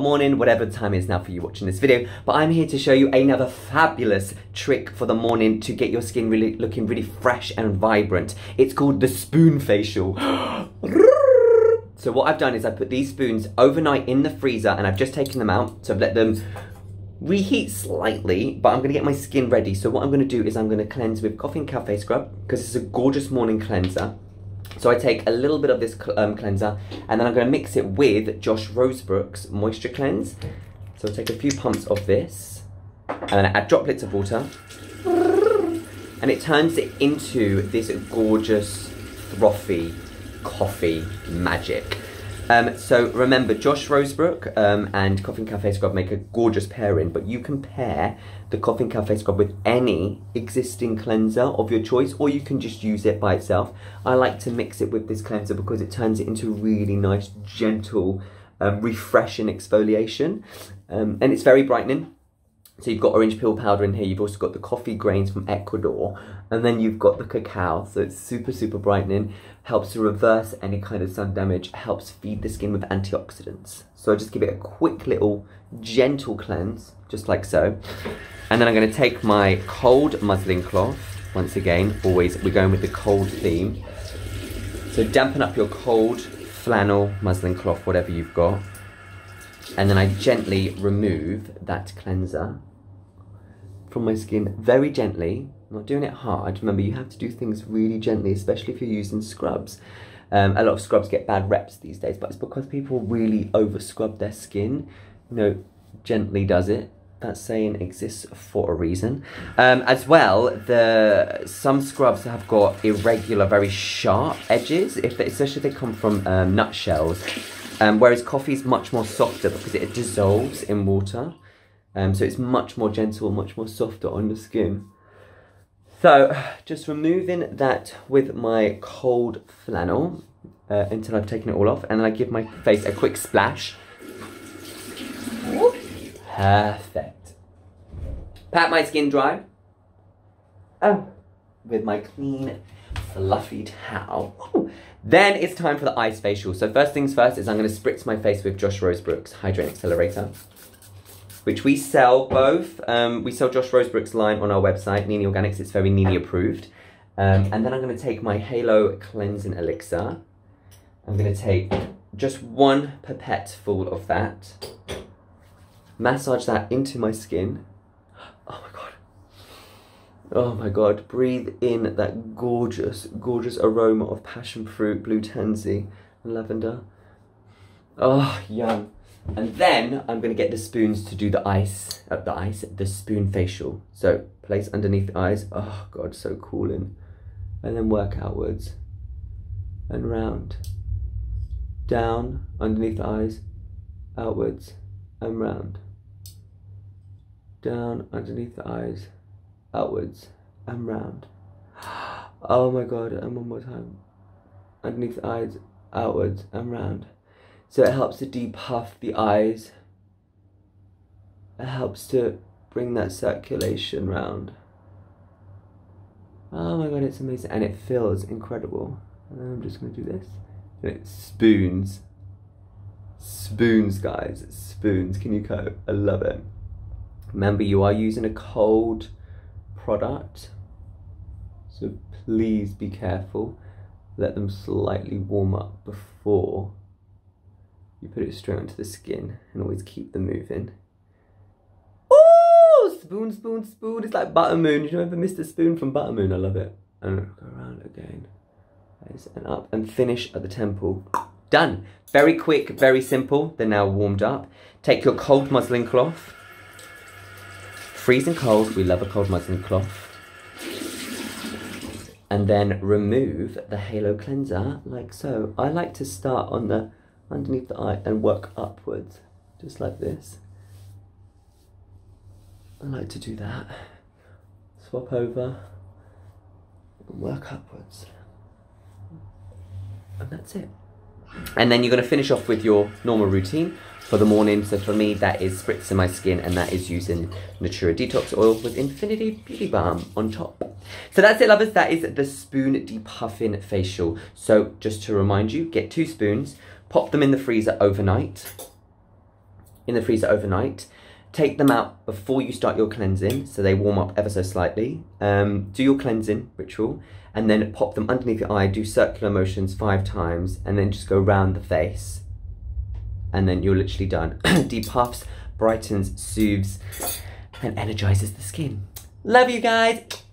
morning, whatever time is now for you watching this video, but I'm here to show you another fabulous trick for the morning to get your skin really looking really fresh and vibrant. It's called the spoon facial. so what I've done is I put these spoons overnight in the freezer and I've just taken them out, so I've let them reheat slightly, but I'm gonna get my skin ready. So what I'm gonna do is I'm gonna cleanse with Coffee and Cacao Scrub, because it's a gorgeous morning cleanser. So I take a little bit of this um, cleanser and then I'm going to mix it with Josh Rosebrook's Moisture Cleanse. So I'll take a few pumps of this and then I add droplets of water and it turns it into this gorgeous frothy coffee magic. Um, so remember, Josh Rosebrook um, and Coffee and Cacao Scrub make a gorgeous pairing, but you can pair the Coffee and Cacao Scrub with any existing cleanser of your choice, or you can just use it by itself. I like to mix it with this cleanser because it turns it into really nice, gentle, um, refreshing exfoliation, um, and it's very brightening. So you've got orange peel powder in here, you've also got the coffee grains from Ecuador, and then you've got the cacao, so it's super, super brightening, helps to reverse any kind of sun damage, helps feed the skin with antioxidants. So I just give it a quick little gentle cleanse, just like so. And then I'm gonna take my cold muslin cloth, once again, always, we're going with the cold theme. So dampen up your cold flannel muslin cloth, whatever you've got. And then I gently remove that cleanser from my skin very gently. I'm not doing it hard. Remember, you have to do things really gently, especially if you're using scrubs. Um, a lot of scrubs get bad reps these days, but it's because people really over scrub their skin. You know, gently does it. That saying exists for a reason. Um, as well, the some scrubs have got irregular, very sharp edges, if they, especially if they come from um, nutshells. Um, whereas coffee is much more softer because it dissolves in water. Um, so it's much more gentle, much more softer on the skin. So just removing that with my cold flannel uh, until I've taken it all off and then I give my face a quick splash. Perfect. Pat my skin dry. Oh, with my clean, fluffy towel. Then it's time for the ice facial. So first things first is I'm gonna spritz my face with Josh Rosebrook's Hydrate Accelerator which we sell both. Um, we sell Josh Rosebrook's line on our website, Nini Organics. It's very Nini approved. Um, and then I'm going to take my Halo Cleansing Elixir. I'm going to take just one pipette full of that. Massage that into my skin. Oh my god. Breathe in that gorgeous, gorgeous aroma of passion fruit, blue tansy, and lavender. Oh, yum. And then I'm going to get the spoons to do the ice, uh, the ice, the spoon facial. So place underneath the eyes. Oh God, so cooling. And then work outwards and round. Down, underneath the eyes, outwards and round. Down, underneath the eyes, outwards and round. Oh my God, and one more time. Underneath eyes, outwards and round. So it helps to depuff the eyes. It helps to bring that circulation round. Oh my god, it's amazing. And it feels incredible. And I'm just gonna do this. And it spoons. Spoons, guys. Spoons. Can you cope? I love it. Remember, you are using a cold product. So please be careful. Let them slightly warm up before you put it straight onto the skin and always keep them moving. Oh, spoon, spoon, spoon. It's like Button Moon. You remember Mr. Spoon from Button Moon? I love it. And go around again. And up and finish at the temple. Done. Very quick, very simple. They're now warmed up. Take your cold muslin cloth. Freezing cold. We love a cold muslin cloth. And then remove the Halo cleanser like so. I like to start on the underneath the eye and work upwards, just like this. I like to do that. Swap over and work upwards. And that's it. And then you're going to finish off with your normal routine for the morning. So for me, that is spritzing my skin and that is using Natura Detox Oil with Infinity Beauty Balm on top. So that's it, lovers. That is the spoon depuffing facial. So just to remind you, get two spoons, pop them in the freezer overnight. in the freezer overnight. Take them out before you start your cleansing, so they warm up ever so slightly. Um, do your cleansing ritual, and then pop them underneath your eye. Do circular motions five times, and then just go round the face, and then you're literally done. Depuffs, brightens, soothes, and energizes the skin. Love you guys.